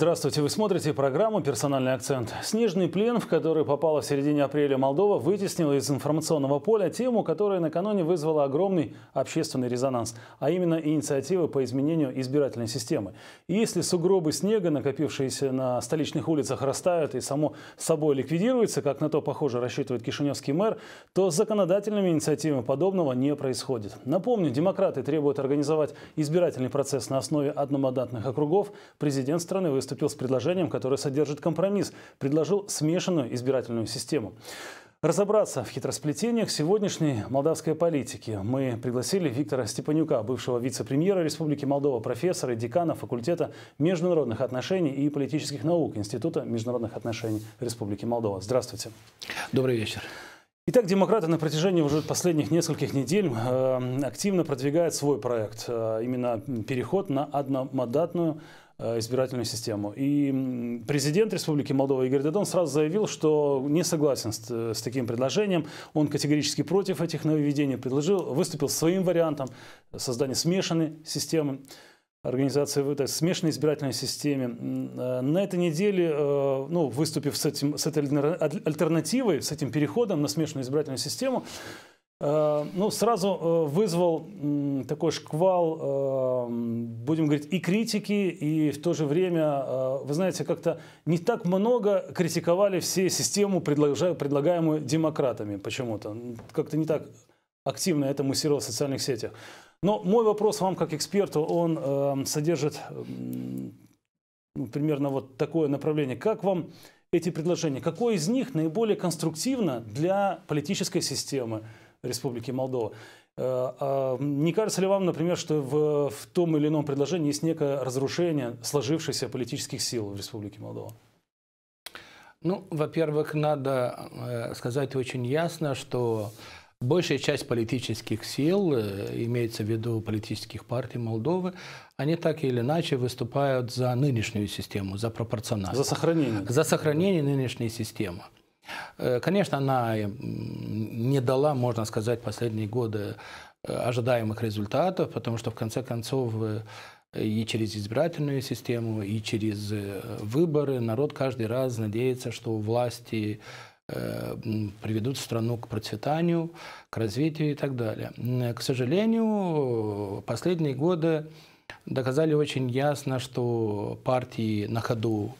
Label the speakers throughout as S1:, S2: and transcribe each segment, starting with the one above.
S1: Здравствуйте, вы смотрите программу «Персональный акцент». Снежный плен, в который попала в середине апреля Молдова, вытеснил из информационного поля тему, которая накануне вызвала огромный общественный резонанс, а именно инициативы по изменению избирательной системы. И если сугробы снега, накопившиеся на столичных улицах, растают и само собой ликвидируются, как на то, похоже, рассчитывает кишиневский мэр, то с законодательными инициативами подобного не происходит. Напомню, демократы требуют организовать избирательный процесс на основе одномандатных округов. Президент страны выступил с предложением, которое содержит компромисс. Предложил смешанную избирательную систему. Разобраться в хитросплетениях сегодняшней молдавской политики мы пригласили Виктора Степанюка, бывшего вице-премьера Республики Молдова, профессора и декана факультета международных отношений и политических наук Института международных отношений Республики Молдова. Здравствуйте.
S2: Добрый вечер.
S1: Итак, демократы на протяжении уже последних нескольких недель э, активно продвигают свой проект, э, именно переход на одномандатную избирательную систему. И президент Республики Молдова Игорь Дадон сразу заявил, что не согласен с, э, с таким предложением. Он категорически против этих нововведений, предложил, выступил своим вариантом создания смешанной системы организации в этой смешанной избирательной системе. Э, на этой неделе, ну, выступив с, этим, с этой альтернативой, с этим переходом на смешанную избирательную систему, Э, ну, сразу э, вызвал такой шквал, э, будем говорить, и критики, и в то же время, вы знаете, как-то не так много критиковали все систему, предлагаемую демократами почему-то. Как-то не так активно это муссировалось в социальных сетях. Но мой вопрос вам, как эксперту, он содержит ну, примерно вот такое направление. Как вам эти предложения? Какое из них наиболее конструктивно для политической системы? Республики Молдова. Э, а не кажется ли вам, например, что в, в том или ином предложении есть некое разрушение сложившихся политических сил в Республике Молдова?
S2: Ну, во-первых, надо э, сказать очень ясно, что большая часть политических сил, э, имеется в виду политических партий Молдовы, они так или иначе выступают за нынешнюю систему, за пропорциональность.
S1: За сохранение.
S2: За сохранение нынешней системы. Э, конечно, она не дала, можно сказать, последние годы э, ожидаемых результатов, потому что в конце концов э, и через избирательную систему, и через выборы народ каждый раз надеется, что власти приведут страну к процветанию, к развитию и так далее. К сожалению, последние годы доказали очень ясно, что партии на ходу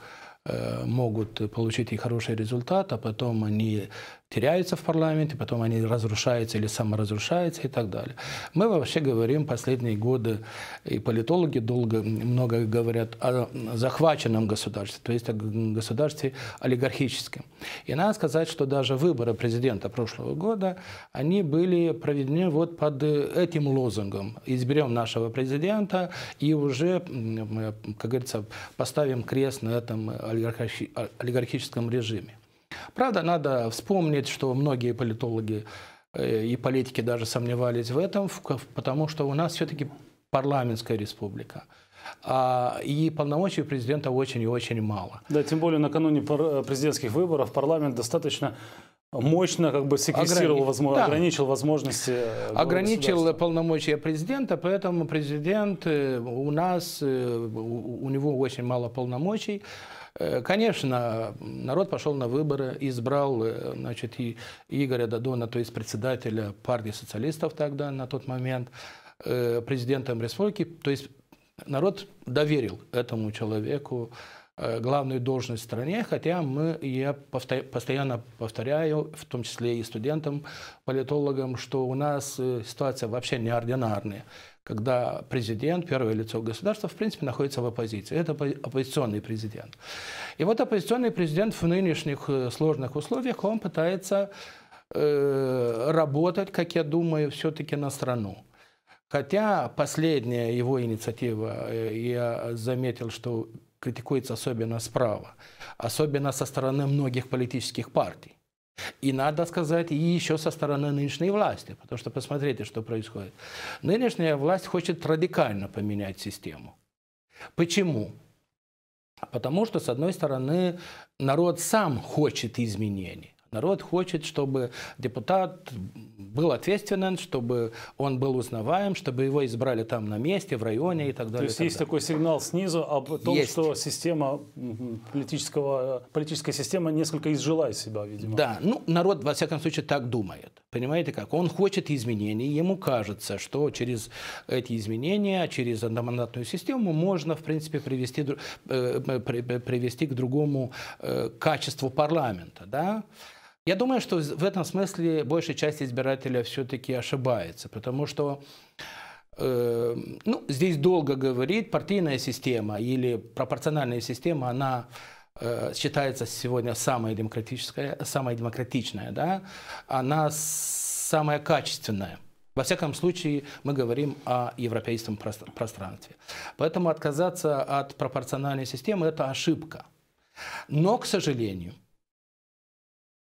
S2: могут получить и хороший результат, а потом они теряются в парламенте, потом они разрушаются или саморазрушаются и так далее. Мы вообще говорим последние годы, и политологи долго, много говорят о захваченном государстве, то есть о государстве олигархическом. И надо сказать, что даже выборы президента прошлого года, они были проведены вот под этим лозунгом. Изберем нашего президента и уже, как говорится, поставим крест на этом олигархическом режиме. Правда, надо вспомнить, что многие политологи э, и политики даже сомневались в этом, потому что у нас все-таки парламентская республика. А, и полномочий президента очень и очень мало.
S1: Да, тем более накануне президентских выборов парламент достаточно мощно как бы секвестировал, Ограни... возможно, да. ограничил возможности
S2: Ограничил полномочия президента, поэтому президент э, у нас, э, у него очень мало полномочий. Э, конечно, народ пошел на выборы, избрал значит, и Игоря Дадона, то есть председателя партии социалистов тогда, на тот момент, президентом республики. То есть народ доверил этому человеку Э, главную должность в стране, хотя мы, я постоянно повторяю, в том числе и студентам, политологам, что у нас э, ситуация вообще неординарная, когда президент, первое лицо государства, в принципе, находится в оппозиции. Это оппозиционный президент. И вот оппозиционный президент в нынешних э, сложных условиях, он пытается работать, как я думаю, все-таки на страну. Хотя последняя его инициатива, я заметил, что критикуется особенно справа, особенно со стороны многих политических партий. И надо сказать, и еще со стороны нынешней власти, потому что посмотрите, что происходит. Нынешняя власть хочет радикально поменять систему. Почему? Потому что, с одной стороны, народ сам хочет изменений. Народ хочет, чтобы депутат был ответственен, чтобы он был узнаваем, чтобы его избрали там на месте, в районе и так далее.
S1: То есть есть
S2: далее.
S1: такой сигнал снизу об том, есть. что система политического, политическая система несколько изжила из себя, видимо.
S2: Да, ну народ во всяком случае так думает. Понимаете как? Он хочет изменений, ему кажется, что через эти изменения, через одномандатную систему можно, в принципе, привести, э, привести к другому э, качеству парламента. Да? Я думаю, что в этом смысле большая часть избирателя все-таки ошибается, потому что э, ну, здесь долго говорить, партийная система или пропорциональная система, она э, считается сегодня самая демократическая, самая демократичная, да? она самая качественная. Во всяком случае, мы говорим о европейском пространстве. Поэтому отказаться от пропорциональной системы – это ошибка. Но, к сожалению,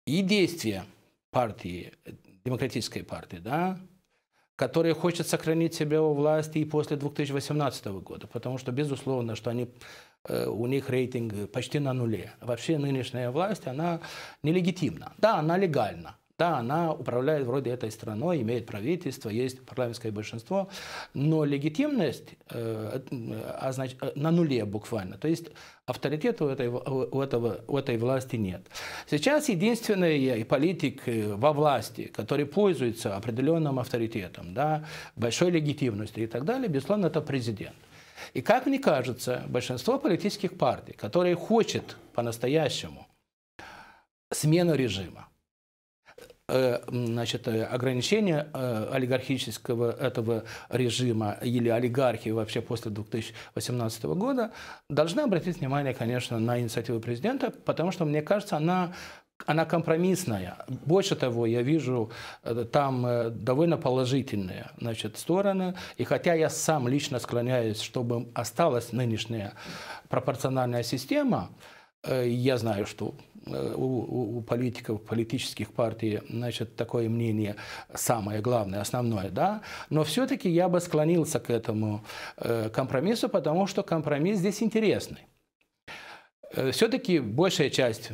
S2: и действия партии, демократической партии, да, которая хочет сохранить себя у власти и после 2018 года, потому что, безусловно, что они, э, у них рейтинг почти на нуле. Вообще нынешняя власть, она нелегитимна. Да, она легальна, да, она управляет вроде этой страной, имеет правительство, есть парламентское большинство, но легитимность э, означ... Э, на нуле буквально. То есть авторитета у этой, у, этого, у этой власти нет. Сейчас единственный политик э, во власти, который пользуется определенным авторитетом, да, большой легитимностью и так далее, безусловно, это президент. И как мне кажется, большинство политических партий, которые хотят по-настоящему смену режима, Э, значит, э, ограничения э, олигархического этого режима или олигархии вообще после 2018 года, должны обратить внимание, конечно, на инициативу президента, потому что, мне кажется, она она компромиссная. Больше того, я вижу там довольно положительные значит, стороны. И хотя я сам лично склоняюсь, чтобы осталась нынешняя пропорциональная система, я знаю, что Э, у, у политиков, политических партий, значит, такое мнение самое главное, основное, да, но все-таки я бы склонился к этому э, компромиссу, потому что компромисс здесь интересный. Э, все-таки большая часть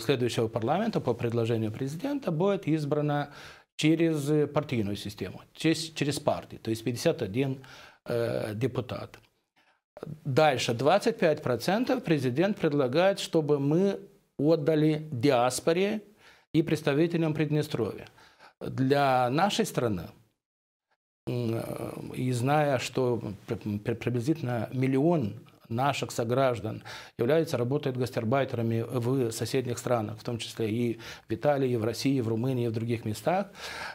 S2: следующего парламента по предложению президента будет избрана через партийную систему, через, через партии, то есть 51 э, депутат. Дальше 25% президент предлагает, чтобы мы отдали диаспоре и представителям Приднестровья. Для нашей страны, и зная, что приблизительно миллион наших сограждан являются, работают гастарбайтерами в соседних странах, в том числе и в Италии, и в России, и в Румынии, и в других местах,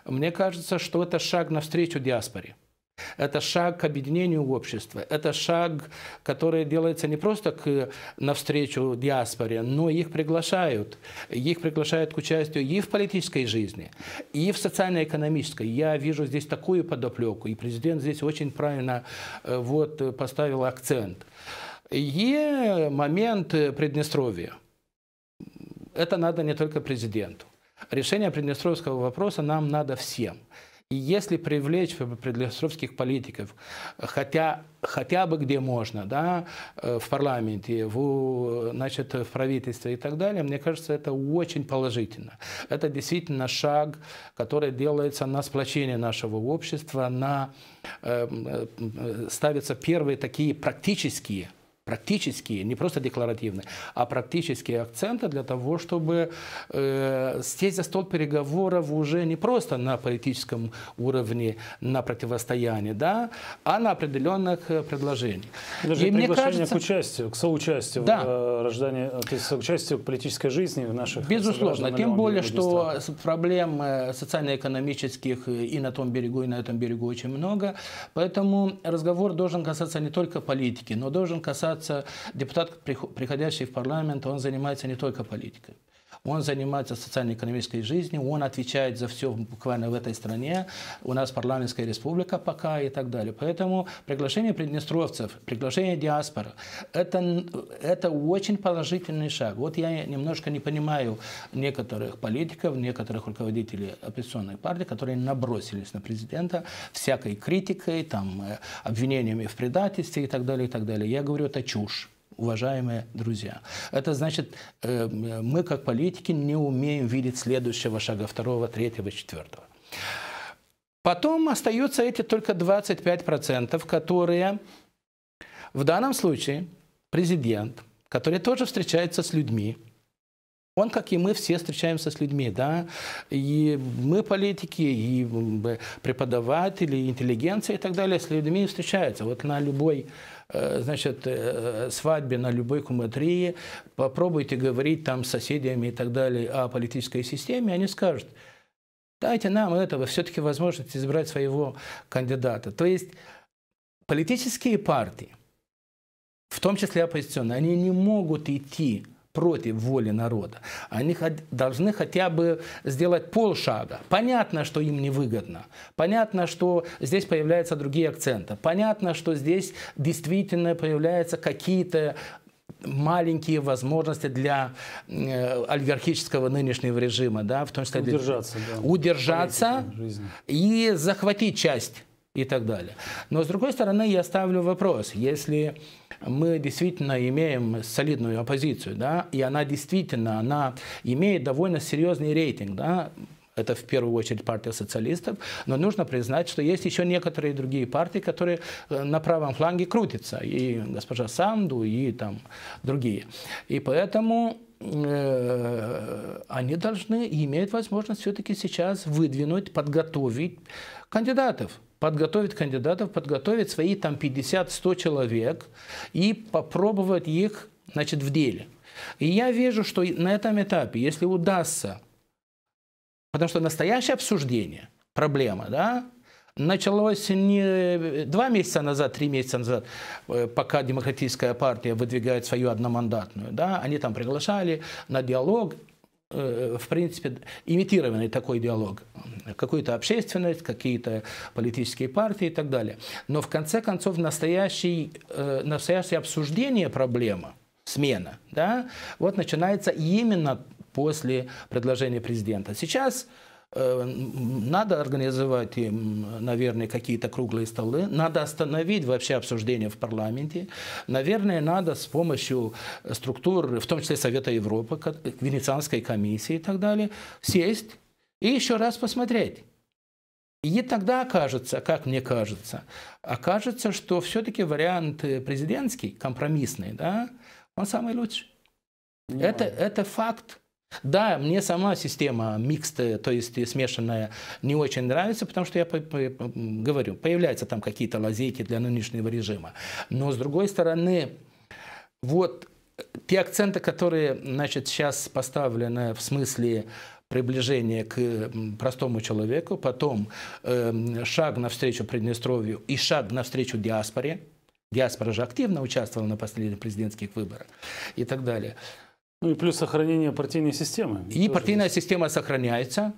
S2: мне кажется, что это шаг навстречу диаспоре. Это шаг к объединению общества. Это шаг, который делается не просто к, навстречу диаспоре, но их приглашают. Их приглашают к участию и в политической жизни, и в социально-экономической. Я вижу здесь такую подоплеку, и президент здесь очень правильно э, вот, поставил акцент. И момент Приднестровья. Это надо не только президенту. Решение приднестровского вопроса нам надо всем. И если привлечь приднестровских политиков, хотя, хотя бы где можно, да, э, в парламенте, в, значит, в правительстве и так далее, мне кажется, это очень положительно. Это действительно шаг, который делается на сплочение нашего общества, на, э, э, ставятся первые такие практические практические, не просто декларативные, а практические акценты для того, чтобы э, сесть за стол переговоров уже не просто на политическом уровне, на противостоянии, да, а на определенных э, предложениях.
S1: Даже и мне кажется, к участию, к соучастию да. в э, рождении, то есть соучастию к политической жизни в наших
S2: Безусловно, тем более, что проблем э, социально-экономических и на том берегу, и на этом берегу очень много, поэтому разговор должен касаться не только политики, но должен касаться касаться, депутат, приходящий в парламент, он занимается не только политикой. Он занимается социально-экономической жизнью, он отвечает за все буквально в этой стране. У нас парламентская республика пока и так далее. Поэтому приглашение приднестровцев, приглашение диаспоры это, это очень положительный шаг. Вот я немножко не понимаю некоторых политиков, некоторых руководителей оппозиционной партии, которые набросились на президента всякой критикой, там, э, обвинениями в предательстве и так далее, и так далее. Я говорю, это чушь. Уважаемые друзья. Это значит, э, мы как политики не умеем видеть следующего шага, второго, третьего, четвертого. Потом остаются эти только 25%, которые в данном случае президент, который тоже встречается с людьми, он, как и мы, все встречаемся с людьми, да, и мы, политики, и преподаватели, интеллигенция и так далее, с людьми встречаются. Вот на любой э, значит, э, свадьбе, на любой куматрии, попробуйте говорить там с соседями и так далее о политической системе, они скажут, дайте нам этого, все-таки возможность избрать своего кандидата. То есть политические партии, в том числе оппозиционные, они не могут идти против воли народа. Они должны хотя бы сделать полшага. Понятно, что им невыгодно. Понятно, что здесь появляются другие акценты. Понятно, что здесь действительно появляются какие-то маленькие возможности для э, олигархического нынешнего режима, да, в том числе
S1: удержаться,
S2: да. удержаться и захватить часть и так далее. Но с другой стороны, я ставлю вопрос, если мы действительно имеем солидную оппозицию, да, и она действительно, она имеет довольно серьезный рейтинг, да, это в первую очередь партия социалистов, но нужно признать, что есть еще некоторые другие партии, которые э, на правом фланге крутятся, и госпожа Санду, и там другие. И поэтому э, они должны и имеют возможность все-таки сейчас выдвинуть, подготовить кандидатов подготовить кандидатов, подготовить свои там 50-100 человек и попробовать их значит, в деле. И я вижу, что на этом этапе, если удастся, потому что настоящее обсуждение, проблема, да, началось не два месяца назад, три месяца назад, э, пока демократическая партия выдвигает свою одномандатную. Да, они там приглашали на диалог, в принципе, имитированный такой диалог. Какую-то общественность, какие-то политические партии и так далее. Но в конце концов настоящий, э, настоящее обсуждение проблемы, смена, да, вот начинается именно после предложения президента. Сейчас Э, надо организовать, наверное, какие-то круглые столы, надо остановить вообще обсуждение в парламенте, наверное, надо с помощью структур, в том числе Совета Европы, Венецианской комиссии и так далее, сесть и еще раз посмотреть. И тогда окажется, как мне кажется, окажется, что все-таки вариант президентский, компромиссный, да, он самый лучший. Это, это факт. Да, мне сама система микстая, то есть смешанная, не очень нравится, потому что я говорю, появляются там какие-то лазейки для нынешнего режима. Но с другой стороны, вот те акценты, которые значит, сейчас поставлены в смысле приближения к простому человеку, потом э, шаг навстречу Приднестровью и шаг навстречу диаспоре. Диаспора же активно участвовала на последних президентских выборах и так далее –
S1: ну и плюс сохранение партийной системы.
S2: И партийная есть. система сохраняется.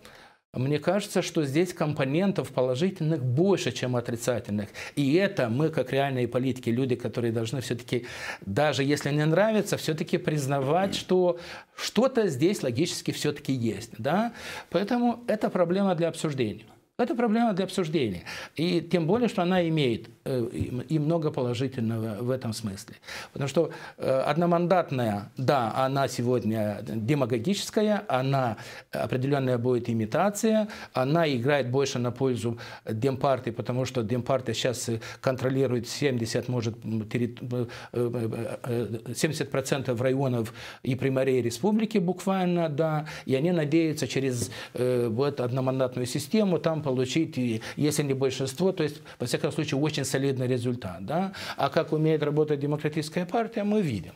S2: Мне кажется, что здесь компонентов положительных больше, чем отрицательных. И это мы, как реальные политики, люди, которые должны все-таки, даже если не нравится, все-таки признавать, что что-то здесь логически все-таки есть. Да? Поэтому это проблема для обсуждения. Это проблема для обсуждения. И тем более, что она имеет э, и много положительного в этом смысле. Потому что э, одномандатная, да, она сегодня демагогическая, она определенная будет имитация, она играет больше на пользу Демпартии, потому что Демпартия сейчас контролирует 70, может, 70% э, районов и примарей республики буквально, да, и они надеются через вот одномандатную систему там получить, если не большинство, то есть, во всяком случае, очень солидный результат. Да? А как умеет работать демократическая партия, мы видим.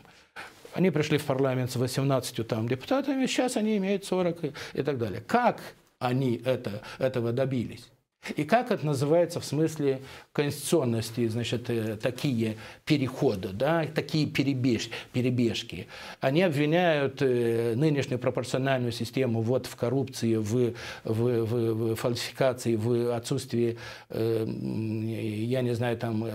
S2: Они пришли в парламент с 18 там, депутатами, сейчас они имеют 40 и, и так далее. Как они это, этого добились? И как это называется в смысле конституционности, значит, э, такие переходы, да, такие перебеж, перебежки. Они обвиняют э, нынешнюю пропорциональную систему вот в коррупции, в, в, в, в фальсификации, в отсутствии, э, я не знаю, там,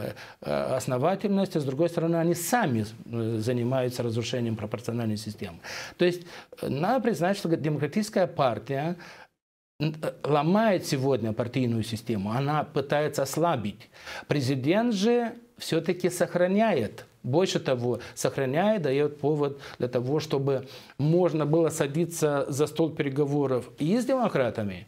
S2: основательности. С другой стороны, они сами занимаются разрушением пропорциональной системы. То есть надо признать, что демократическая партия ломает сегодня партийную систему, она пытается ослабить. Президент же все-таки сохраняет Больше того, сохраняет, дает повод для того, чтобы можно было садиться за стол переговоров и с демократами,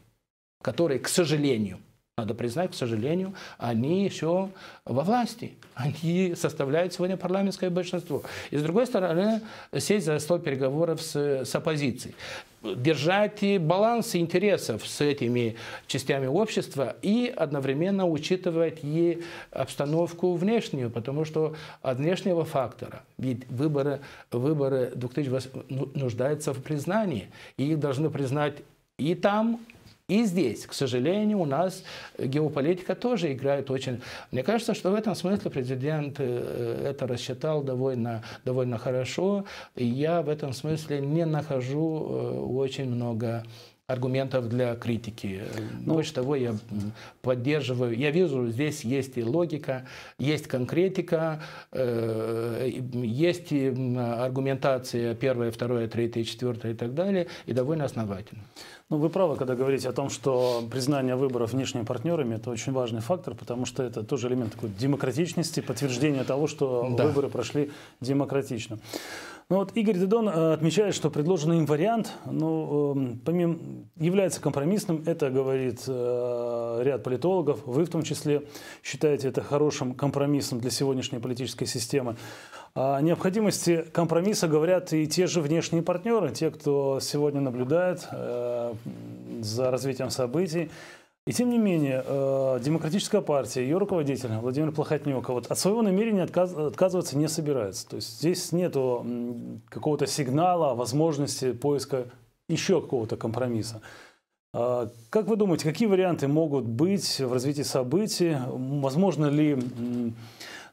S2: которые, к сожалению, надо признать, к сожалению, они еще во власти. Они составляют сегодня парламентское большинство. И с другой стороны, сесть за стол переговоров с, с оппозицией. Держать баланс интересов с этими частями общества и одновременно учитывать и обстановку внешнюю, потому что от внешнего фактора, ведь выборы, выборы 2008 ну, нуждаются в признании, и их должны признать и там, и здесь, к сожалению, у нас геополитика тоже играет очень... Мне кажется, что в этом смысле президент э, это рассчитал довольно, довольно хорошо. И я в этом смысле не нахожу э, очень много аргументов для критики. Ну, Больше того, я поддерживаю. Я вижу, здесь есть и логика, есть конкретика, э, есть и аргументация первая, вторая, третья, четвертая и так далее, и довольно основательно.
S1: Ну, вы правы, когда говорите о том, что признание выборов внешними партнерами – это очень важный фактор, потому что это тоже элемент такой демократичности, подтверждение того, что да. выборы прошли демократично. Ну вот Игорь Дедон э, отмечает, что предложенный им вариант ну, эм, помимо, является компромиссным. Это говорит э, ряд политологов. Вы в том числе считаете это хорошим компромиссом для сегодняшней политической системы. О необходимости компромисса говорят и те же внешние партнеры, те, кто сегодня наблюдает э, за развитием событий. И тем не менее, э, Демократическая партия, ее руководитель Владимир Плохотнюк вот от своего намерения отказ, отказываться не собирается. То есть здесь нет какого-то сигнала, возможности поиска еще какого-то компромисса. А как вы думаете, какие варианты могут быть в развитии событий? Возможно ли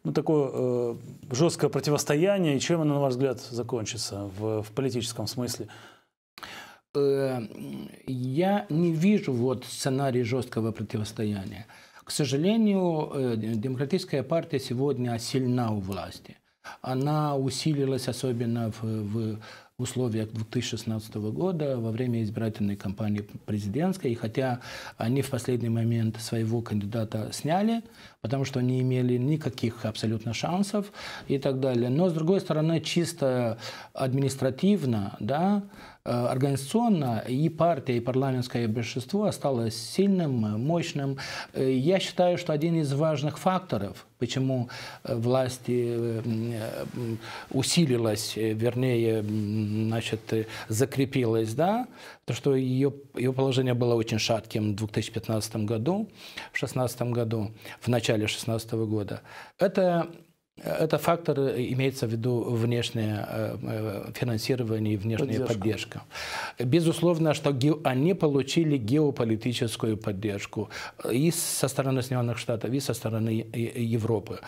S1: ну, такое э, жесткое противостояние, и чем оно, на ваш взгляд, закончится в, в политическом смысле?
S2: Э, я не вижу вот сценарий жесткого противостояния. К сожалению, э, демократическая партия сегодня сильна у власти. Она усилилась особенно в, в условиях 2016 года во время избирательной кампании президентской. И хотя они в последний момент своего кандидата сняли, потому что не имели никаких абсолютно шансов и так далее. Но, с другой стороны, чисто административно, да, организационно и партия, и парламентское большинство осталось сильным, мощным. Э, я считаю, что один из важных факторов, почему э, власти усилилась, вернее, значит, закрепилась, да, то, что ее, ее положение было очень шатким в 2015 году, в 2016 году, в начале 2016 года. Это это фактор, имеется в виду внешнее э, э, финансирование и внешняя поддержка. поддержка. Безусловно, что они получили геополитическую поддержку и со стороны Соединенных Штатов, и со стороны Европы.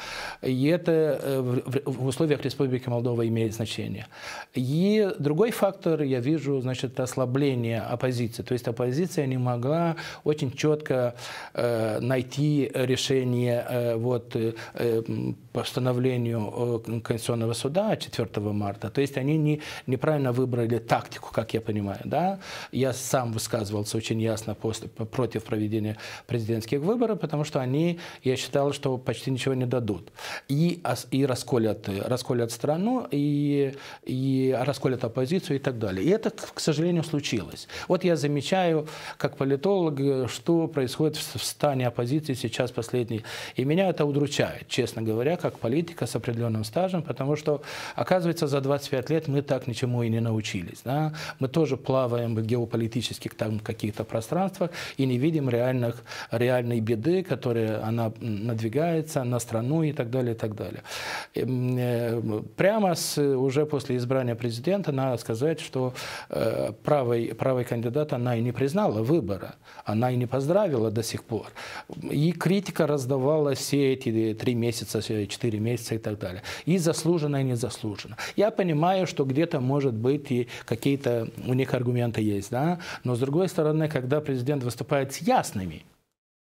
S2: И это э, в условиях Республики Молдова имеет значение. И другой фактор, я вижу, значит, ослабление оппозиции. То есть оппозиция не могла очень четко найти решение вот, постановления постановлению э, Конституционного суда 4 марта. То есть они не, неправильно выбрали тактику, как я понимаю. Да? Я сам высказывался очень ясно после, против проведения президентских выборов, потому что они, я считал, что почти ничего не дадут. И, и расколят, расколят страну, и, и расколят оппозицию и так далее. И это, к сожалению, случилось. Вот я замечаю, как политолог, что происходит в стане оппозиции сейчас последний. И меня это удручает, честно говоря, как политик политика с определенным стажем, потому что, оказывается, за 25 лет мы так ничему и не научились. Да? Мы тоже плаваем в геополитических там каких-то пространствах и не видим реальных, реальной беды, которая она надвигается на страну и так далее, и так далее. Э, прямо с, уже после избрания президента надо сказать, что э, правый, правый кандидат она и не признала выбора, она и не поздравила до сих пор. И критика раздавалась все эти три месяца, четыре месяца месяца и так далее. И заслуженно, и незаслуженно. Я понимаю, что где-то, может быть, и какие-то у них аргументы есть, да? но с другой стороны, когда президент выступает с ясными,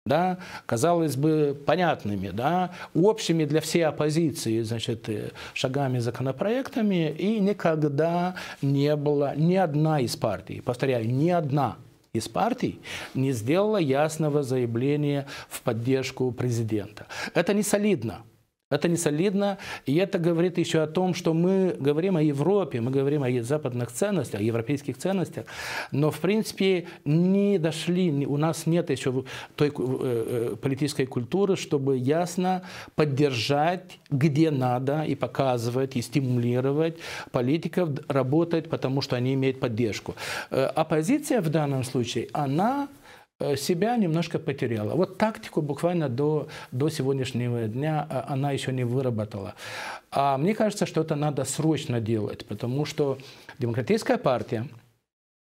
S2: да, казалось бы, понятными, да, общими для всей оппозиции, значит, э, шагами, законопроектами, и никогда не было ни одна из партий, повторяю, ни одна из партий не сделала ясного заявления в поддержку президента. Это не солидно. Это не солидно, и это говорит еще о том, что мы говорим о Европе, мы говорим о западных ценностях, о европейских ценностях, но, в принципе, не дошли, у нас нет еще той э, э, политической культуры, чтобы ясно поддержать, где надо, и показывать, и стимулировать политиков работать, потому что они имеют поддержку. Э, оппозиция в данном случае, она себя немножко потеряла. Вот тактику буквально до, до сегодняшнего дня э, она еще не выработала. А мне кажется, что это надо срочно делать, потому что демократическая партия,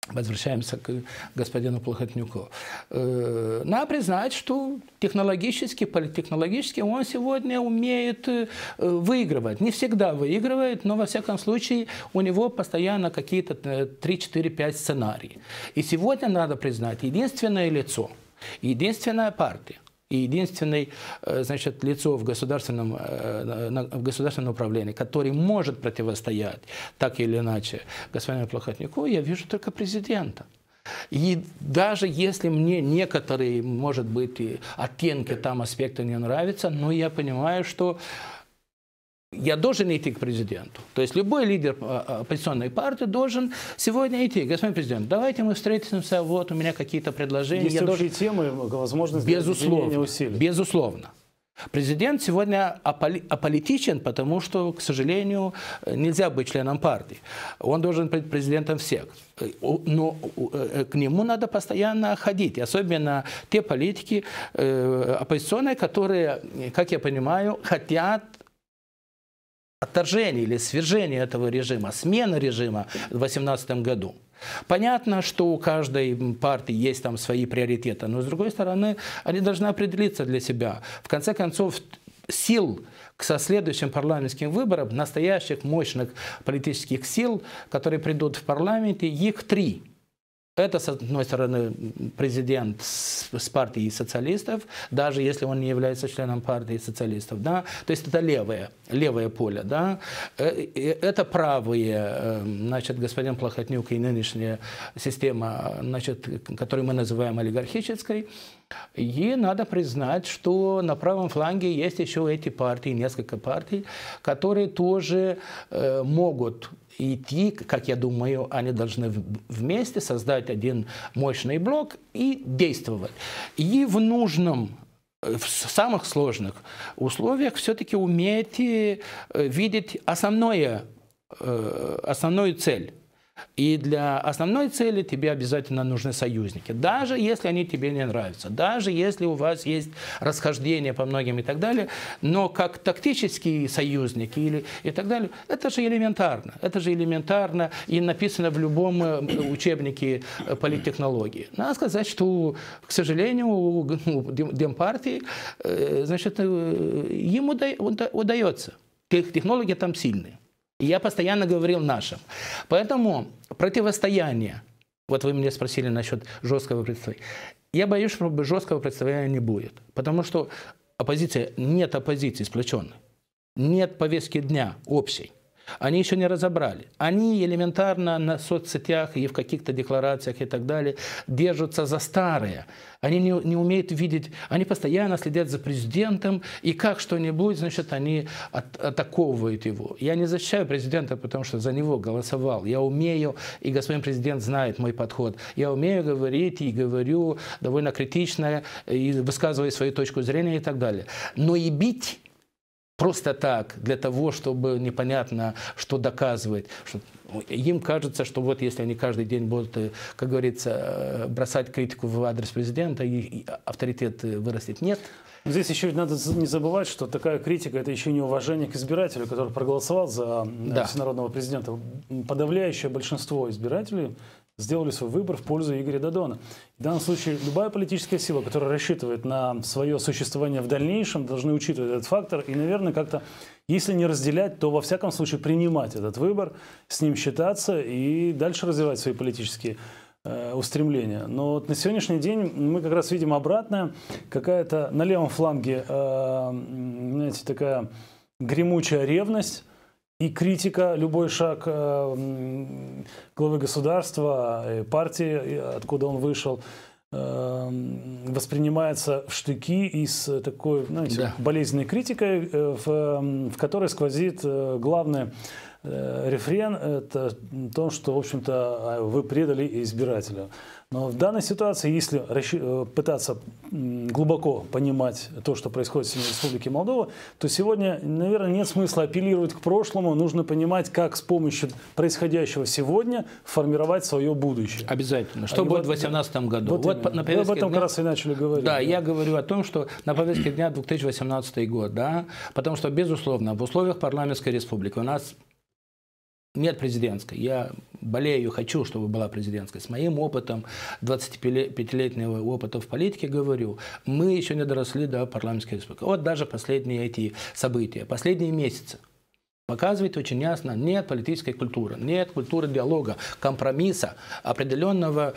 S2: возвращаемся к господину Плохотнюку, э, надо признать, что технологически, политтехнологически он сегодня умеет э, выигрывать. Не всегда выигрывает, но во всяком случае у него постоянно какие-то 3, 4, 5 сценарий. И сегодня надо признать, единственное лицо, единственная партия, и единственное э, значит, лицо в государственном, э, в государственном управлении, который может противостоять так или иначе господину Плохотнику, я вижу только президента. И даже если мне некоторые, может быть, оттенки там аспекта не нравятся, но я понимаю, что я должен идти к президенту. То есть любой лидер а, а, оппозиционной партии должен сегодня идти. Господин президент, давайте мы встретимся, вот у меня какие-то предложения.
S1: Есть
S2: я
S1: общие должен... темы, возможность
S2: безусловно, усилий. Безусловно. Президент сегодня аполи аполитичен, потому что, к сожалению, нельзя быть членом партии. Он должен быть президентом всех. Но э, к нему надо постоянно ходить. Особенно те политики э, оппозиционные, которые, как я понимаю, хотят отторжение или свержение этого режима, смена режима в 2018 году. Понятно, что у каждой партии есть там свои приоритеты, но с другой стороны, они должны определиться для себя. В конце концов, сил к следующим парламентским выборам, настоящих мощных политических сил, которые придут в парламенте, их три – это, с одной стороны, президент с партии социалистов, даже если он не является членом партии социалистов. Да? То есть это левое, левое поле. Да? Э, это правые, э, значит, господин Плохотнюк и нынешняя система, значит, которую мы называем олигархической. И надо признать, что на правом фланге есть еще эти партии, несколько партий, которые тоже э, могут идти, как я думаю, они должны вместе создать один мощный блок и действовать. И в нужном в самых сложных условиях все-таки уметь э, видеть основное, э, основную цель. И для основной цели тебе обязательно нужны союзники. Даже если они тебе не нравятся, даже если у вас есть расхождение по многим и так далее, но как тактические союзники или и так далее, это же элементарно. Это же элементарно и написано в любом э, учебнике э, политтехнологии. Надо сказать, что, к сожалению, у Демпартии, э, значит, ему удается. Технологии там сильные. Я постоянно говорил нашим. Поэтому противостояние, вот вы меня спросили насчет жесткого представления, я боюсь, что жесткого представления не будет. Потому что оппозиция, нет оппозиции сплоченной. Нет повестки дня общей. Они еще не разобрали. Они элементарно на соцсетях и в каких-то декларациях и так далее держатся за старые. Они не, не умеют видеть, они постоянно следят за президентом, и как что-нибудь, значит, они от, атаковывают его. Я не защищаю президента, потому что за него голосовал. Я умею, и господин президент знает мой подход. Я умею говорить и говорю довольно критично, и высказываю свою точку зрения и так далее. Но и бить просто так, для того, чтобы непонятно, что доказывать. Им кажется, что вот если они каждый день будут, э, как говорится, э, бросать критику в адрес президента, и авторитет вырастет. Нет.
S1: Здесь еще надо не забывать, что такая критика – это еще не уважение к избирателю, который проголосовал за э, да. всенародного президента. Подавляющее большинство избирателей сделали свой выбор в пользу Игоря Дадона. В данном случае любая политическая сила, которая рассчитывает на свое существование в дальнейшем, должны учитывать этот фактор и, наверное, как-то, если не разделять, то во всяком случае принимать этот выбор, с ним считаться и дальше развивать свои политические э, устремления. Но вот на сегодняшний день мы как раз видим обратное, какая-то на левом фланге, э, знаете, такая гремучая ревность, и критика, любой шаг э, главы государства, партии, откуда он вышел, э, воспринимается в штыки и с такой знаете, да. болезненной критикой, э, в, в которой сквозит э, главное э, рефрен – это то, что, в общем-то, вы предали избирателю. Но в данной ситуации, если э, пытаться глубоко понимать то, что происходит в Республике Молдова, то сегодня, наверное, нет смысла апеллировать к прошлому. Нужно понимать, как с помощью происходящего сегодня формировать свое будущее.
S2: Обязательно. Что а будет в 2018 году?
S1: Вот, вот на Вы об этом дня... как раз и начали говорить.
S2: Да, да, я говорю о том, что на повестке дня 2018 год, да, потому что, безусловно, в условиях парламентской республики у нас нет президентской. Я болею, хочу, чтобы была президентская. С моим опытом, 25-летнего опыта в политике говорю, мы еще не доросли до парламентской республики. Вот даже последние эти события, последние месяцы показывает очень ясно, нет политической культуры, нет культуры диалога, компромисса, определенного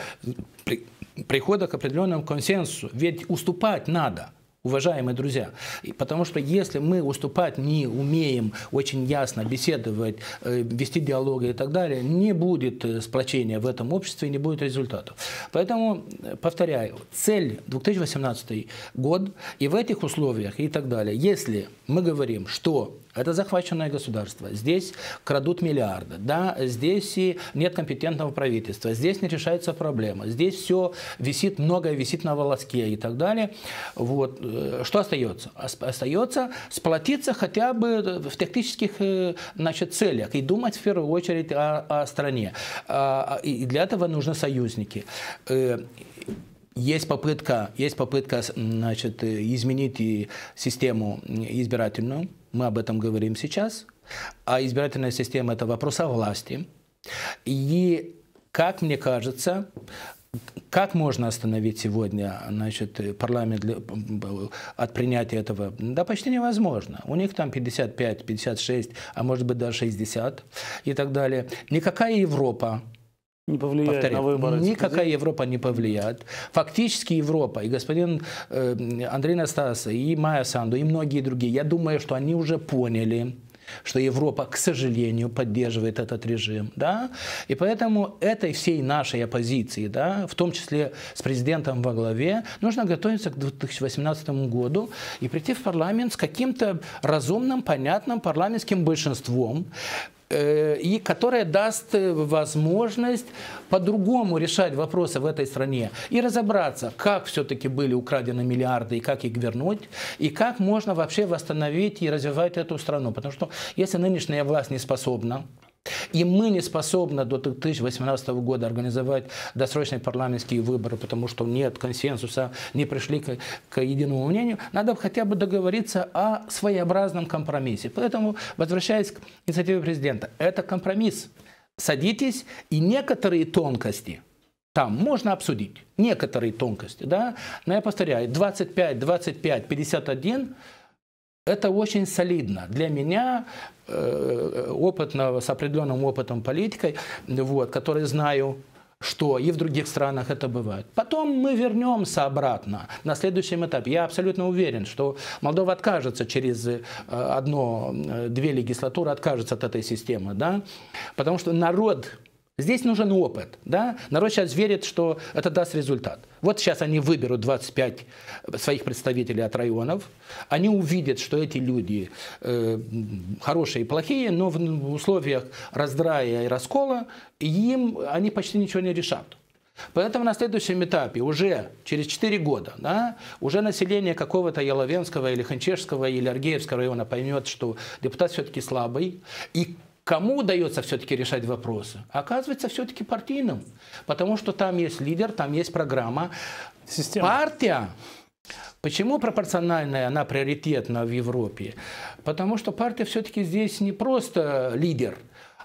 S2: прихода к определенному консенсусу. Ведь уступать надо – уважаемые друзья. Потому что если мы уступать не умеем, очень ясно беседовать, э, вести диалоги и так далее, не будет э, сплочения в этом обществе и не будет результатов. Поэтому, э, повторяю, цель 2018 год и в этих условиях и так далее, если мы говорим, что это захваченное государство. Здесь крадут миллиарды. Да? Здесь и нет компетентного правительства. Здесь не решается проблема. Здесь все висит, многое висит на волоске и так далее. Вот. Э, что остается? Остается сплотиться хотя бы в тактических э, значит, целях и думать в первую очередь о, о стране. А, и для этого нужны союзники э, есть попытка, есть попытка значит, изменить систему избирательную. Мы об этом говорим сейчас. А избирательная система – это вопрос о власти. И, как мне кажется, как можно остановить сегодня значит, парламент от принятия этого? Да почти невозможно. У них там 55, 56, а может быть даже 60 и так далее. Никакая Европа
S1: не повлияет Повторяю, на выборы.
S2: Никакая Европа не повлияет. Фактически Европа, и господин э, Андрей Настаса, и Майя Санду, и многие другие, я думаю, что они уже поняли, что Европа, к сожалению, поддерживает этот режим. Да? И поэтому этой всей нашей оппозиции, да, в том числе с президентом во главе, нужно готовиться к 2018 году и прийти в парламент с каким-то разумным, понятным парламентским большинством, и которая даст э, возможность по-другому решать вопросы в этой стране и разобраться, как все-таки были украдены миллиарды и как их вернуть, и как можно вообще восстановить и развивать эту страну. Потому что если нынешняя власть не способна и мы не способны до 2018 года организовать досрочные парламентские выборы, потому что нет консенсуса, не пришли к, к единому мнению. Надо хотя бы договориться о своеобразном компромиссе. Поэтому, возвращаясь к инициативе президента, это компромисс. Садитесь, и некоторые тонкости – там можно обсудить некоторые тонкости, да, но я повторяю, 25, 25, 51 это очень солидно. Для меня, э, опытного, с определенным опытом политикой, вот, который знаю, что и в других странах это бывает. Потом мы вернемся обратно на следующем этапе. Я абсолютно уверен, что Молдова откажется через э, одно-две легислатуры, откажется от этой системы, да? потому что народ Здесь нужен опыт. Да? Народ сейчас верит, что это даст результат. Вот сейчас они выберут 25 своих представителей от районов. Они увидят, что эти люди э, хорошие и плохие, но в условиях раздрая и раскола им они почти ничего не решат. Поэтому на следующем этапе, уже через 4 года, да, уже население какого-то Яловенского или Ханчешского или Аргеевского района поймет, что депутат все-таки слабый, и Кому удается все-таки решать вопросы? Оказывается, все-таки партийным. Потому что там есть лидер, там есть программа. Система. Партия Почему пропорциональная она приоритетна в Европе? Потому что партия все-таки здесь не просто лидер,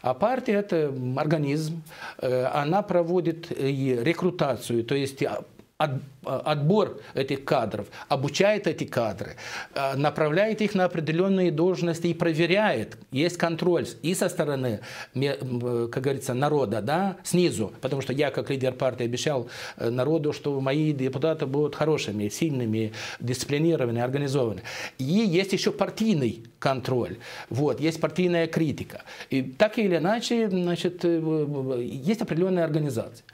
S2: а партия – это организм, э, она проводит и рекрутацию, то есть от, отбор этих кадров, обучает эти кадры, э, направляет их на определенные должности и проверяет. Есть контроль и со стороны, как говорится, народа, да, снизу. Потому что я, как лидер партии, обещал э, народу, что мои депутаты будут хорошими, сильными, дисциплинированными, организованными. И есть еще партийный контроль. Вот, есть партийная критика. И так или иначе, значит, э, есть определенная организация.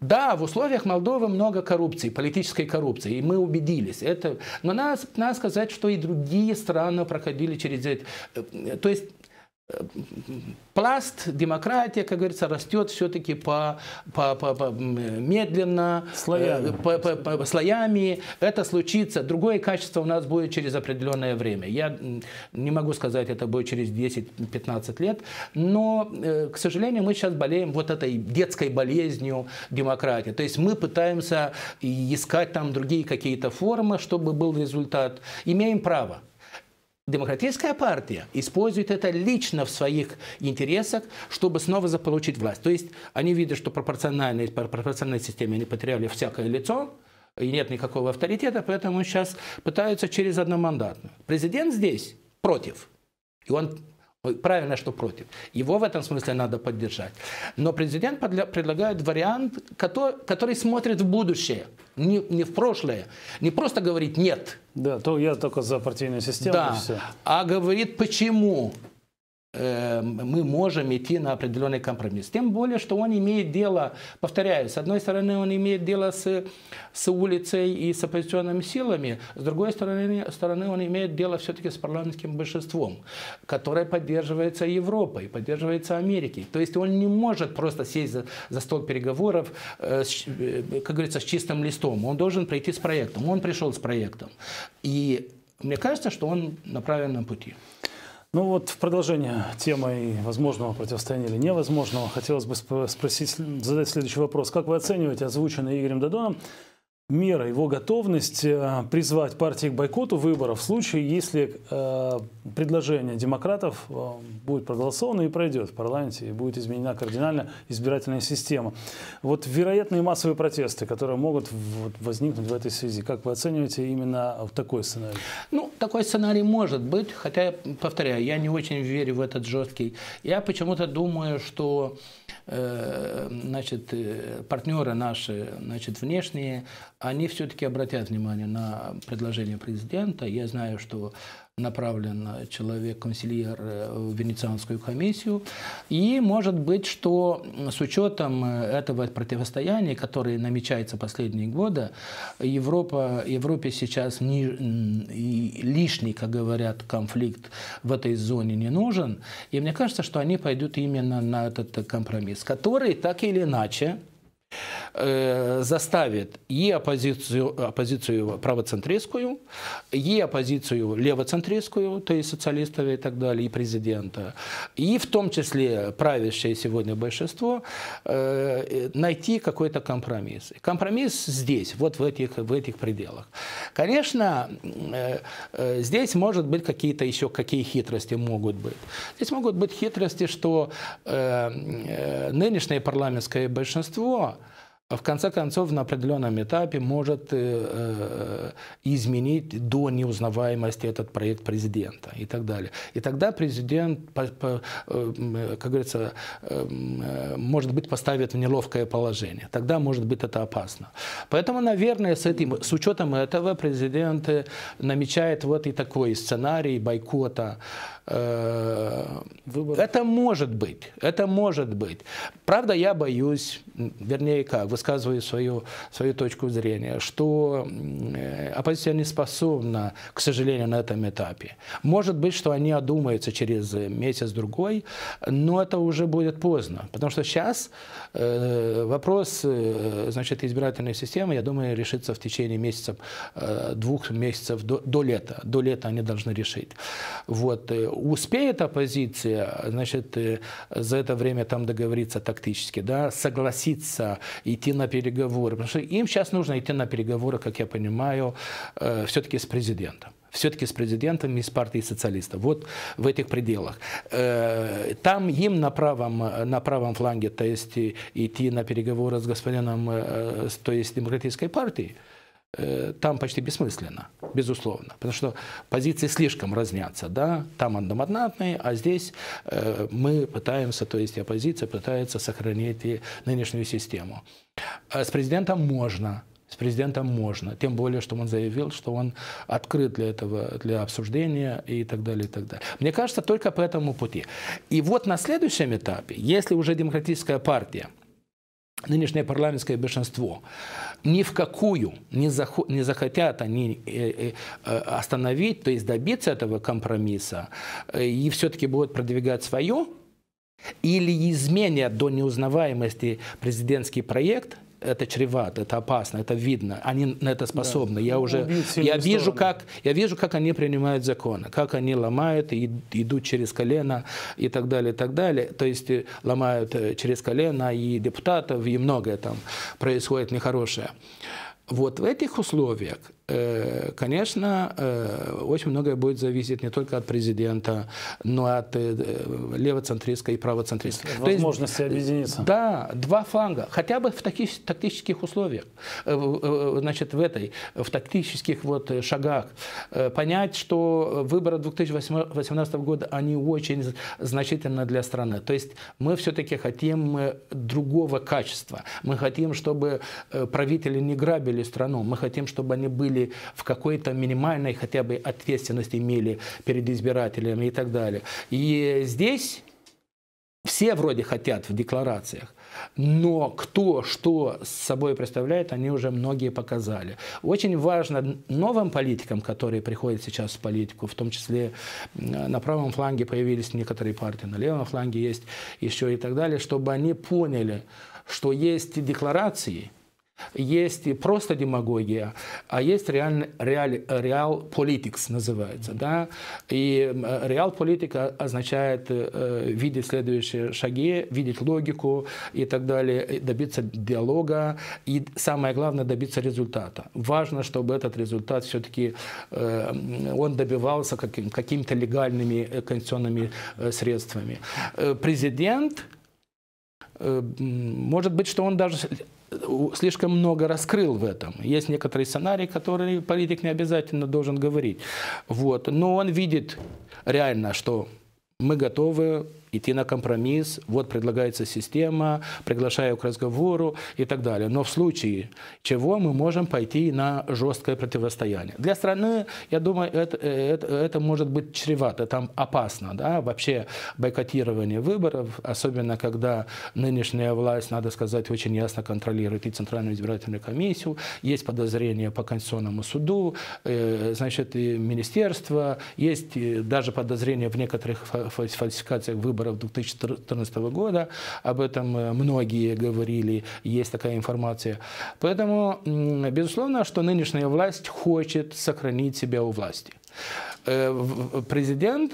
S2: Да, в условиях Молдовы много коррупции, политической коррупции, и мы убедились. Это, но надо, надо сказать, что и другие страны проходили через это. Э, то есть пласт, демократия, как говорится, растет все-таки по, по, по, по медленно,
S1: слоями. Э,
S2: по, по, по, слоями. Это случится. Другое качество у нас будет через определенное время. Я не могу сказать, это будет через 10-15 лет, но, э, к сожалению, мы сейчас болеем вот этой детской болезнью демократии. То есть мы пытаемся искать там другие какие-то формы, чтобы был результат. Имеем право. Демократическая партия использует это лично в своих интересах, чтобы снова заполучить власть. То есть они видят, что пропорциональной, пропорциональной системе они потеряли всякое лицо, и нет никакого авторитета, поэтому сейчас пытаются через одномандатную. Президент здесь против. И он Правильно, что против. Его в этом смысле надо поддержать. Но президент предлагает вариант, который, который смотрит в будущее, не, не в прошлое. Не просто говорит «нет».
S1: Да, то я только за партийную систему.
S2: Да, а говорит «почему». Э, мы можем идти на определенный компромисс. Тем более, что он имеет дело, повторяю, с одной стороны, он имеет дело с, с улицей и с оппозиционными силами, с другой стороны, стороны он имеет дело все-таки с парламентским большинством, которое поддерживается Европой, поддерживается Америкой. То есть он не может просто сесть за, за стол переговоров, э, с, э, как говорится, с чистым листом. Он должен прийти с проектом. Он пришел с проектом. И мне кажется, что он на правильном пути.
S1: Ну вот в продолжение темы возможного противостояния или невозможного хотелось бы спросить, задать следующий вопрос. Как вы оцениваете озвученный Игорем Дадоном мера, его готовность э, призвать партии к бойкоту выборов в случае, если э, предложение демократов э, будет проголосовано и пройдет в парламенте, и будет изменена кардинально избирательная система. Вот вероятные массовые протесты, которые могут возникнуть в этой связи, как вы оцениваете именно такой сценарий?
S2: Ну, такой сценарий может быть, хотя, повторяю, я не очень верю в этот жесткий. Я почему-то думаю, что значит, э, партнеры наши, значит, внешние, они все-таки обратят внимание на предложение президента. Я знаю, что направлен человек-консильер э, в Венецианскую комиссию. И может быть, что с учетом этого противостояния, которое намечается последние годы, Европа, Европе сейчас не, лишний, как говорят, конфликт в этой зоне не нужен. И мне кажется, что они пойдут именно на этот компромисс, который так или иначе Э, заставит и оппозицию, оппозицию правоцентристскую, и оппозицию левоцентристскую, то есть социалистов и так далее, и президента, и в том числе правящее сегодня большинство, э, найти какой-то компромисс. Компромисс здесь, вот в этих, в этих пределах. Конечно, э, здесь может быть какие-то еще какие хитрости могут быть. Здесь могут быть хитрости, что нынешнее парламентское большинство в конце концов, на определенном этапе может э, э, изменить до неузнаваемости этот проект президента и так далее. И тогда президент, по, по, э, как говорится, э, может быть, поставит в неловкое положение. Тогда, может быть, это опасно. Поэтому, наверное, с, этим, с учетом этого президент намечает вот и такой сценарий бойкота Э, Выбор. Это может быть, это может быть. Правда, я боюсь, вернее как, высказываю свою, свою точку зрения, что э, оппозиция не способна, к сожалению, на этом этапе. Может быть, что они одумаются через месяц-другой, но это уже будет поздно. Потому что сейчас э, вопрос значит, избирательной системы, я думаю, решится в течение месяцев, двух месяцев до, до лета. До лета они должны решить. Вот успеет оппозиция, значит, э, за это время там договориться тактически, да, согласиться идти на переговоры, потому что им сейчас нужно идти на переговоры, как я понимаю, э, все-таки с президентом все-таки с президентом из партии социалистов. Вот в этих пределах. Э, там им на правом, на правом фланге, то есть идти на переговоры с господином, то есть демократической партией, Э, там почти бессмысленно, безусловно, потому что позиции слишком разнятся, да, там одномандатные, а здесь э, мы пытаемся, то есть оппозиция пытается сохранить и нынешнюю систему. А с президентом можно, с президентом можно, тем более, что он заявил, что он открыт для этого, для обсуждения и так далее, и так далее. Мне кажется, только по этому пути. И вот на следующем этапе, если уже демократическая партия нынешнее парламентское большинство. Ни в какую не, захо, не захотят они э, э, остановить, то есть добиться этого компромисса, э, и все-таки будут продвигать свое, или изменят до неузнаваемости президентский проект – это чревато, это опасно, это видно, они на это способны. Да. Я уже, я вижу, как, я вижу, как они принимают законы, как они ломают, и идут через колено и так далее, и так далее. То есть э, ломают э, через колено и депутатов, и многое там происходит нехорошее. Вот в этих условиях конечно, э, очень многое будет зависеть не только от президента, но и от э, левоцентристской и правоцентристской.
S1: Возможности есть, объединиться.
S2: Да, два фланга, хотя бы в таких тактических условиях, значит, в этой, в тактических вот шагах. Понять, что выборы 2018 года, они очень значительны для страны. То есть мы все-таки хотим другого качества. Мы хотим, чтобы правители не грабили страну. Мы хотим, чтобы они были были в какой-то минимальной хотя бы ответственности имели перед избирателями и так далее. И здесь все вроде хотят в декларациях, но кто что с собой представляет, они уже многие показали. Очень важно новым политикам, которые приходят сейчас в политику, в том числе на правом фланге появились некоторые партии, на левом фланге есть еще и так далее, чтобы они поняли, что есть декларации – есть просто демагогия, а есть реально, реал, реал politics называется. Да? И реал политика означает э, видеть следующие шаги, видеть логику и так далее, добиться диалога и самое главное добиться результата. Важно, чтобы этот результат все-таки э, он добивался каким, какими-то легальными э, конституционными э, средствами. Э, президент, э, может быть, что он даже слишком много раскрыл в этом. Есть некоторые сценарии, которые политик не обязательно должен говорить. Вот. Но он видит реально, что мы готовы идти на компромисс, вот предлагается система, приглашаю к разговору и так далее. Но в случае чего мы можем пойти на жесткое противостояние. Для страны, я думаю, это, это, это может быть чревато, там опасно. Да? Вообще бойкотирование выборов, особенно когда нынешняя власть, надо сказать, очень ясно контролирует и Центральную избирательную комиссию, есть подозрения по Конституционному суду, э, значит, и министерство, есть даже подозрения в некоторых фальсификациях выборов выборов 2014 года. Об этом э, многие говорили, есть такая информация. Поэтому, безусловно, что нынешняя власть хочет сохранить себя у власти. Э, президент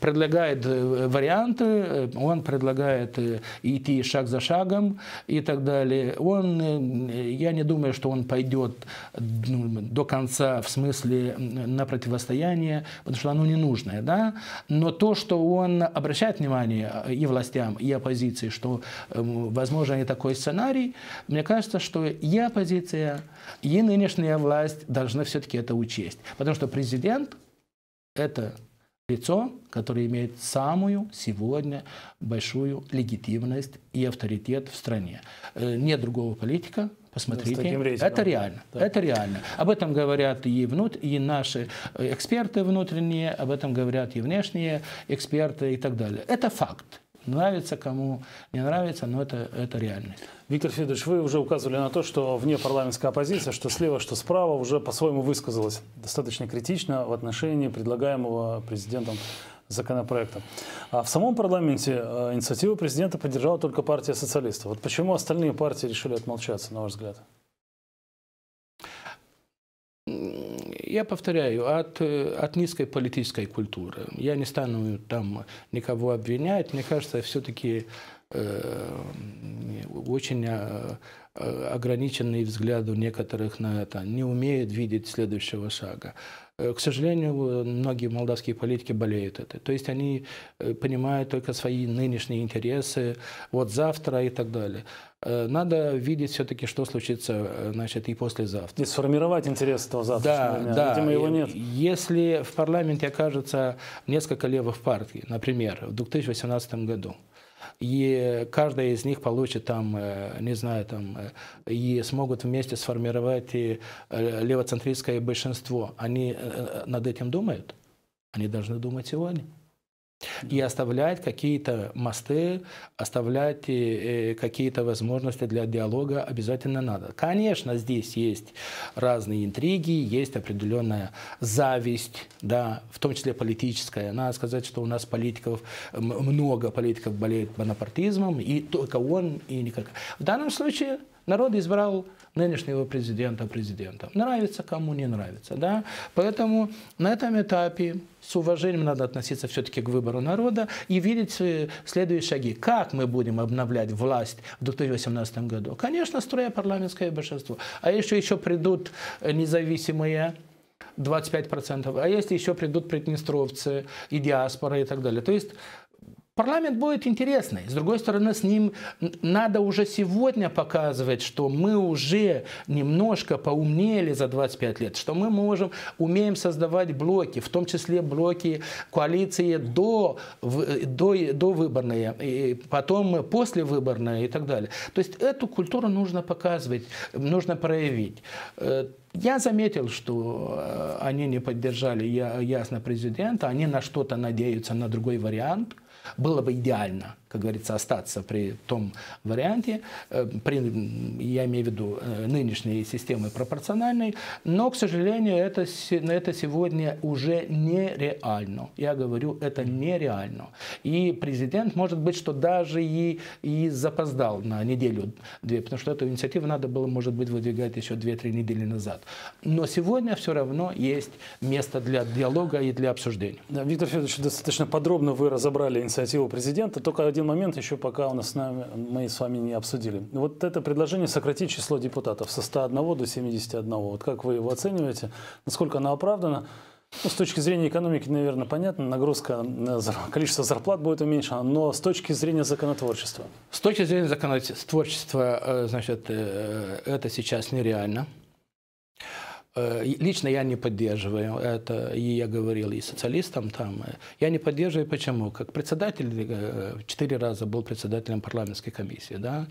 S2: предлагает э, варианты, э, он предлагает идти шаг за шагом и так далее. Он, я не думаю, что он пойдет ну, до конца в смысле на противостояние, потому что оно не нужное. Да? Но то, что он обращает внимание и властям, и оппозиции, что возможно и такой сценарий, мне кажется, что и оппозиция, и нынешняя власть должны все-таки это учесть. Потому что президент это лицо, которое имеет самую сегодня большую легитимность и авторитет в стране. Э, нет другого политика, Посмотрите, это реально, да. это реально. Об этом говорят и, внут, и наши эксперты внутренние, об этом говорят и внешние эксперты и так далее. Это факт. Нравится кому, не нравится, но это, это реальность.
S1: Виктор Федорович, вы уже указывали на то, что вне парламентская оппозиция, что слева, что справа, уже по-своему высказалась достаточно критично в отношении предлагаемого президентом законопроекта. А в самом парламенте э, инициативу президента поддержала только партия социалистов. Вот почему остальные партии решили отмолчаться, на ваш взгляд?
S2: Я повторяю, от, от низкой политической культуры. Я не стану там никого обвинять. Мне кажется, все-таки э, очень э, ограниченный взгляд у некоторых на это, не умеют видеть следующего шага. Э, к сожалению, многие молдавские политики болеют это. То есть они э, понимают только свои нынешние интересы, вот завтра и так далее. Э, надо видеть все-таки, что случится значит, и послезавтра.
S1: И сформировать интерес этого завтрашнего
S2: да, дня. Да.
S1: Видимо, его нет.
S2: Если в парламенте окажется несколько левых партий, например, в 2018 году, и каждая из них получит там, э, не знаю, там, э, и смогут вместе сформировать и э, левоцентристское большинство. Они над этим думают? Они должны думать сегодня. И оставлять какие-то мосты, оставлять э, какие-то возможности для диалога обязательно надо. Конечно, здесь есть разные интриги, есть определенная зависть, да, в том числе политическая. Надо сказать, что у нас политиков, много политиков болеют бонапартизмом, и только он, и никак. В данном случае народ избрал нынешнего президента президентом. Нравится кому не нравится. Да? Поэтому на этом этапе с уважением надо относиться все-таки к выбору народа и видеть следующие шаги. Как мы будем обновлять власть в 2018 году? Конечно, строя парламентское большинство. А если еще придут независимые 25%, а если еще придут приднестровцы и диаспора и так далее. То есть Парламент будет интересный. С другой стороны, с ним надо уже сегодня показывать, что мы уже немножко поумнели за 25 лет, что мы можем, умеем создавать блоки, в том числе блоки коалиции до, до, до выборные, и потом послевыборные и так далее. То есть эту культуру нужно показывать, нужно проявить. Э, я заметил, что э, они не поддержали ясно президента, они на что-то надеются, на другой вариант – было бы идеально как говорится, остаться при том варианте, э, при, я имею в виду э, нынешней системы пропорциональной, но, к сожалению, это, это сегодня уже нереально. Я говорю, это нереально. И президент, может быть, что даже и, и запоздал на неделю-две, потому что эту инициативу надо было, может быть, выдвигать еще 2-3 недели назад. Но сегодня все равно есть место для диалога и для обсуждения.
S1: Да, Виктор Федорович, достаточно подробно вы разобрали инициативу президента. Только один один момент еще пока у нас с нами, мы с вами не обсудили. Вот это предложение сократить число депутатов со 101 до 71. Вот как вы его оцениваете? Насколько оно оправдано? Ну, с точки зрения экономики, наверное, понятно, нагрузка, количество зарплат будет уменьшено, но с точки зрения законотворчества?
S2: С точки зрения законотворчества, э, значит, э, это сейчас нереально. Э, лично я не поддерживаю это, и я говорил и социалистам там. Э, я не поддерживаю, почему? Как председатель, э, четыре раза был председателем парламентской комиссии, да,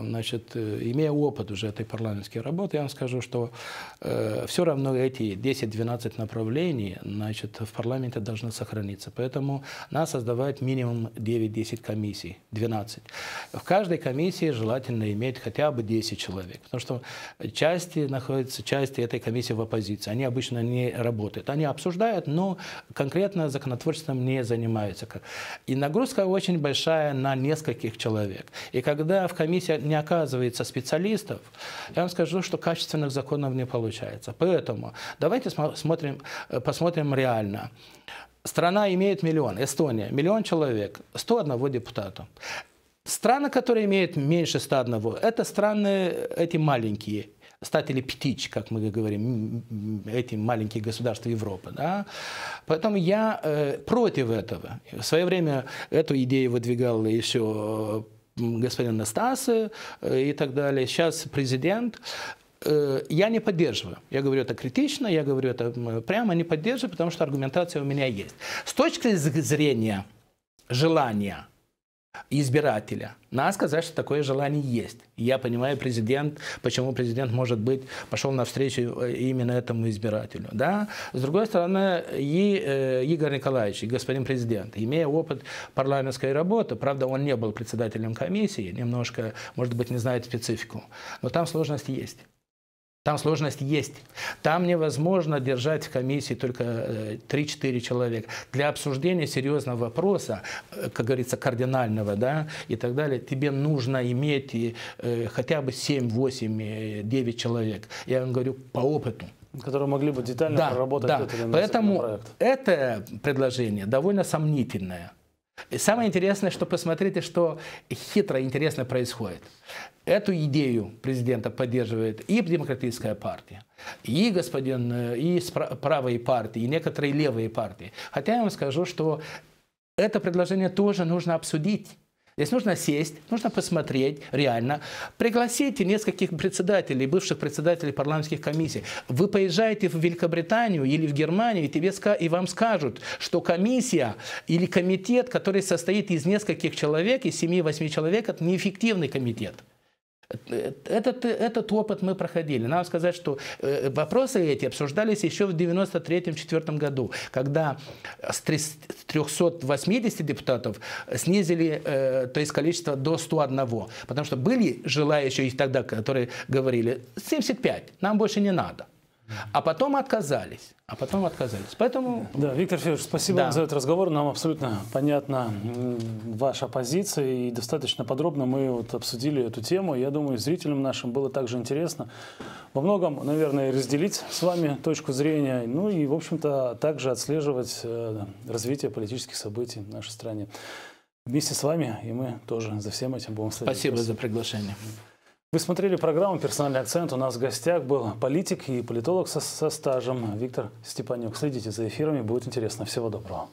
S2: значит, имея опыт уже этой парламентской работы, я вам скажу, что все равно эти 10-12 направлений, значит, в парламенте должны сохраниться. Поэтому надо создавать минимум 9-10 комиссий, 12. В каждой комиссии желательно иметь хотя бы 10 человек, потому что части находятся, часть части этой комиссии в оппозиции. Они обычно не работают. Они обсуждают, но конкретно законотворчеством не занимаются. И нагрузка очень большая на нескольких человек. И когда в комиссии не оказывается специалистов, я вам скажу, что качественных законов не получается. Поэтому давайте смотрим, э, посмотрим реально. Страна имеет миллион, Эстония, миллион человек, 101 депутата. Страны, которые имеют меньше 101, это страны эти маленькие стать или птич, как мы говорим, эти маленькие государства Европы. Да? Поэтому я э, против этого. В свое время эту идею выдвигал еще э, господин Настасы э, и так далее. Сейчас президент э, я не поддерживаю. Я говорю это критично, я говорю это прямо не поддерживаю, потому что аргументация у меня есть. С точки зрения желания избирателя. Надо сказать, что такое желание есть. Я понимаю президент, почему президент, может быть, пошел навстречу э, именно этому избирателю. Да? С другой стороны, и э, Игорь Николаевич, господин президент, имея опыт парламентской работы, правда, он не был председателем комиссии, немножко, может быть, не знает специфику, но там сложность есть. Там сложность есть. Там невозможно держать в комиссии только 3-4 э, человека. Для обсуждения серьезного вопроса, э, как говорится, кардинального, да, и так далее, тебе нужно иметь э, хотя бы 7, 8, 9 человек. Я вам говорю по опыту
S1: которые могли бы детально да, проработать
S2: да. этот Поэтому проект. это предложение довольно сомнительное. И самое интересное, что посмотрите, что хитро интересно происходит. Эту идею президента поддерживает и демократическая партия, и господин, э, и правые партии, и некоторые левые партии. Хотя я вам скажу, что это предложение тоже нужно обсудить. Здесь нужно сесть, нужно посмотреть реально. Пригласите нескольких председателей, бывших председателей парламентских комиссий. Вы поезжаете в Великобританию или в Германию, и, тебе, и вам скажут, что комиссия или комитет, который состоит из нескольких человек, из 7-8 человек, это неэффективный комитет. Этот, этот опыт мы проходили. Надо сказать, что э, вопросы эти обсуждались еще в 93-94 году, когда с 380 депутатов снизили э, то есть количество до 101. Потому что были желающие тогда, которые говорили, 75, нам больше не надо. А потом отказались. А потом отказались. Поэтому...
S1: Да, Виктор Федорович, спасибо
S2: Да.
S1: вам за этот разговор. Нам абсолютно понятна ваша позиция и достаточно подробно мы вот обсудили эту тему. Я думаю, зрителям нашим было также интересно во многом, наверное, разделить с вами точку зрения, ну и, в общем-то, также отслеживать э, развитие политических событий в нашей стране. Вместе с вами, и мы тоже за всем этим будем следить.
S2: Спасибо за приглашение.
S1: Вы смотрели программу «Персональный акцент». У нас в гостях был политик и политолог со, со стажем Виктор Степанюк. Следите за эфирами, будет интересно. Всего доброго.